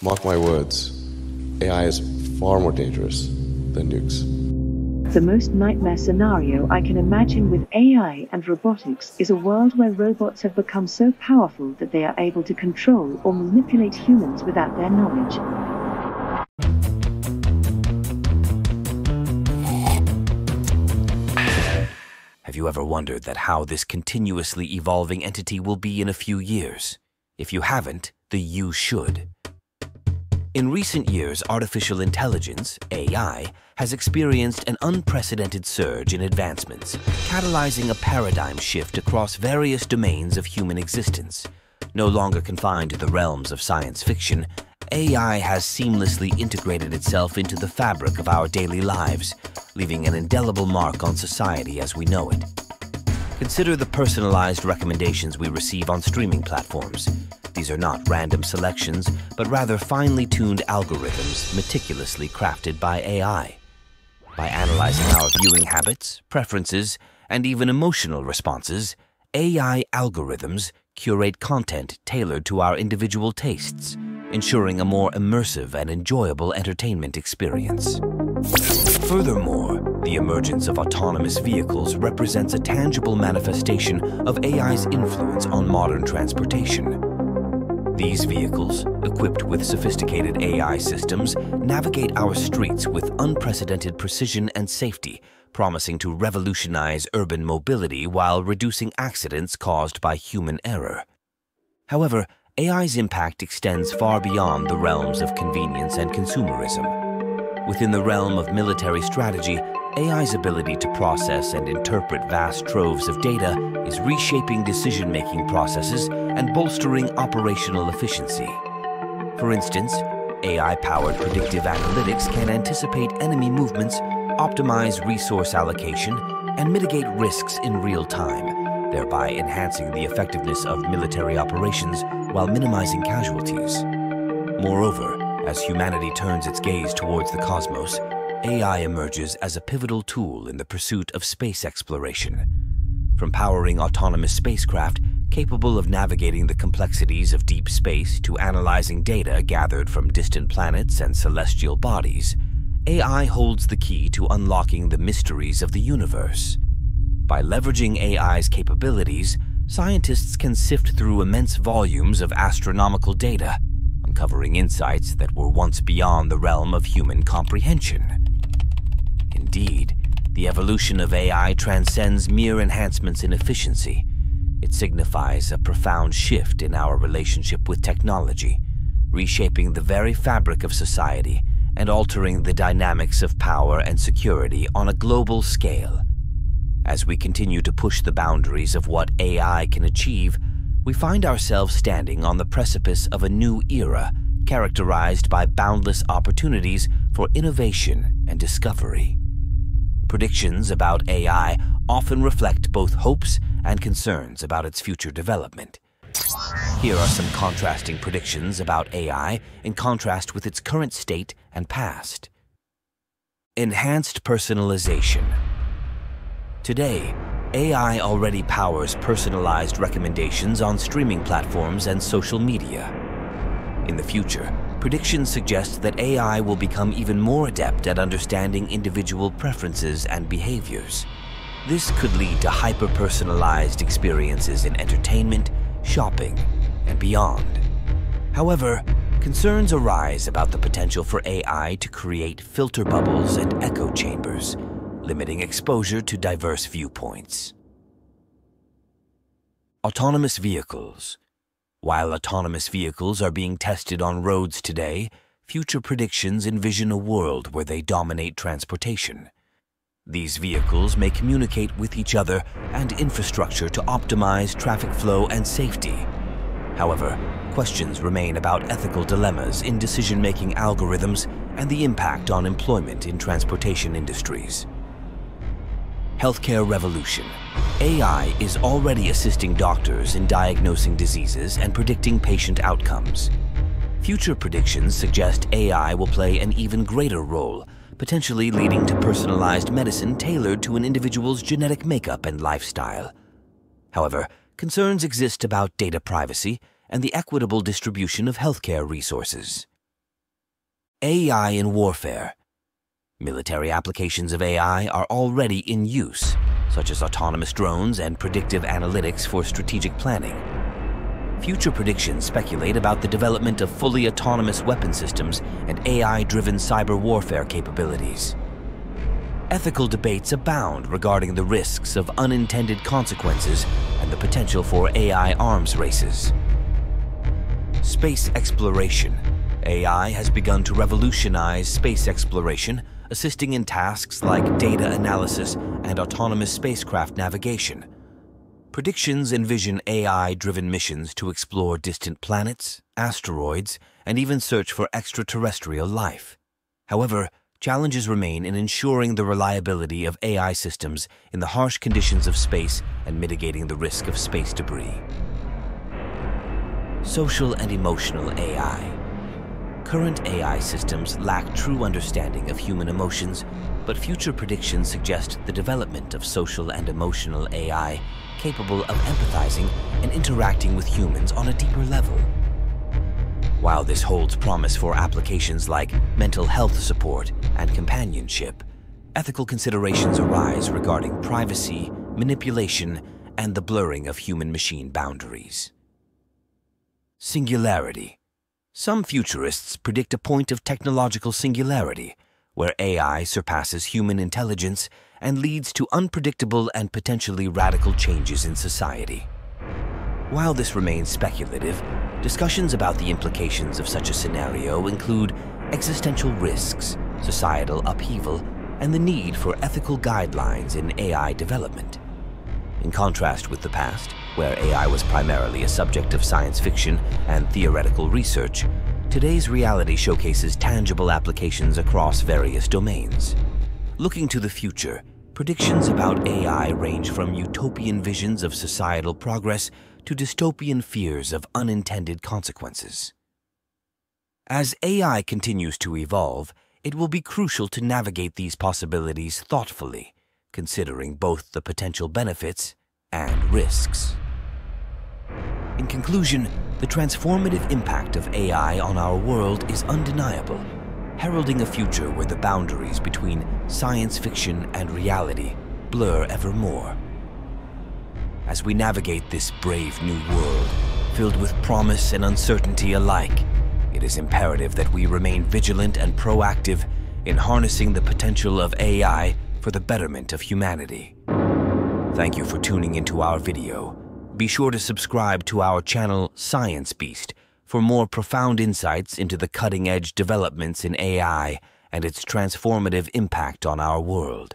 Mark my words, AI is far more dangerous than nukes. The most nightmare scenario I can imagine with AI and robotics is a world where robots have become so powerful that they are able to control or manipulate humans without their knowledge. Have you ever wondered that how this continuously evolving entity will be in a few years? If you haven't, the you should. In recent years, artificial intelligence, AI, has experienced an unprecedented surge in advancements, catalyzing a paradigm shift across various domains of human existence. No longer confined to the realms of science fiction, AI has seamlessly integrated itself into the fabric of our daily lives, leaving an indelible mark on society as we know it. Consider the personalized recommendations we receive on streaming platforms. These are not random selections, but rather finely tuned algorithms meticulously crafted by AI. By analyzing our viewing habits, preferences, and even emotional responses, AI algorithms curate content tailored to our individual tastes, ensuring a more immersive and enjoyable entertainment experience. Furthermore, the emergence of autonomous vehicles represents a tangible manifestation of AI's influence on modern transportation. These vehicles, equipped with sophisticated AI systems, navigate our streets with unprecedented precision and safety, promising to revolutionize urban mobility while reducing accidents caused by human error. However, AI's impact extends far beyond the realms of convenience and consumerism. Within the realm of military strategy, AI's ability to process and interpret vast troves of data is reshaping decision-making processes and bolstering operational efficiency. For instance, AI-powered predictive analytics can anticipate enemy movements, optimize resource allocation, and mitigate risks in real time, thereby enhancing the effectiveness of military operations while minimizing casualties. Moreover, as humanity turns its gaze towards the cosmos, AI emerges as a pivotal tool in the pursuit of space exploration. From powering autonomous spacecraft capable of navigating the complexities of deep space to analyzing data gathered from distant planets and celestial bodies, AI holds the key to unlocking the mysteries of the universe. By leveraging AI's capabilities, scientists can sift through immense volumes of astronomical data, uncovering insights that were once beyond the realm of human comprehension. Indeed, the evolution of AI transcends mere enhancements in efficiency. It signifies a profound shift in our relationship with technology, reshaping the very fabric of society and altering the dynamics of power and security on a global scale. As we continue to push the boundaries of what AI can achieve, we find ourselves standing on the precipice of a new era characterized by boundless opportunities for innovation and discovery. Predictions about AI often reflect both hopes and concerns about its future development. Here are some contrasting predictions about AI in contrast with its current state and past. Enhanced personalization. Today, AI already powers personalized recommendations on streaming platforms and social media. In the future, predictions suggest that AI will become even more adept at understanding individual preferences and behaviors. This could lead to hyper-personalized experiences in entertainment, shopping, and beyond. However, concerns arise about the potential for AI to create filter bubbles and echo chambers, limiting exposure to diverse viewpoints. Autonomous vehicles while autonomous vehicles are being tested on roads today, future predictions envision a world where they dominate transportation. These vehicles may communicate with each other and infrastructure to optimize traffic flow and safety. However, questions remain about ethical dilemmas in decision-making algorithms and the impact on employment in transportation industries. Healthcare Revolution. AI is already assisting doctors in diagnosing diseases and predicting patient outcomes. Future predictions suggest AI will play an even greater role, potentially leading to personalized medicine tailored to an individual's genetic makeup and lifestyle. However, concerns exist about data privacy and the equitable distribution of healthcare resources. AI in warfare. Military applications of AI are already in use, such as autonomous drones and predictive analytics for strategic planning. Future predictions speculate about the development of fully autonomous weapon systems and AI-driven cyber warfare capabilities. Ethical debates abound regarding the risks of unintended consequences and the potential for AI arms races. Space exploration. AI has begun to revolutionize space exploration, assisting in tasks like data analysis and autonomous spacecraft navigation. Predictions envision AI-driven missions to explore distant planets, asteroids, and even search for extraterrestrial life. However, challenges remain in ensuring the reliability of AI systems in the harsh conditions of space and mitigating the risk of space debris. Social and emotional AI. Current AI systems lack true understanding of human emotions, but future predictions suggest the development of social and emotional AI capable of empathizing and interacting with humans on a deeper level. While this holds promise for applications like mental health support and companionship, ethical considerations arise regarding privacy, manipulation, and the blurring of human-machine boundaries. Singularity. Some futurists predict a point of technological singularity, where AI surpasses human intelligence and leads to unpredictable and potentially radical changes in society. While this remains speculative, discussions about the implications of such a scenario include existential risks, societal upheaval, and the need for ethical guidelines in AI development. In contrast with the past, where AI was primarily a subject of science fiction and theoretical research, today's reality showcases tangible applications across various domains. Looking to the future, predictions about AI range from utopian visions of societal progress to dystopian fears of unintended consequences. As AI continues to evolve, it will be crucial to navigate these possibilities thoughtfully, considering both the potential benefits and risks. In conclusion, the transformative impact of AI on our world is undeniable heralding a future where the boundaries between science fiction and reality blur ever more. As we navigate this brave new world, filled with promise and uncertainty alike, it is imperative that we remain vigilant and proactive in harnessing the potential of AI for the betterment of humanity. Thank you for tuning into our video. Be sure to subscribe to our channel Science Beast for more profound insights into the cutting-edge developments in AI and its transformative impact on our world.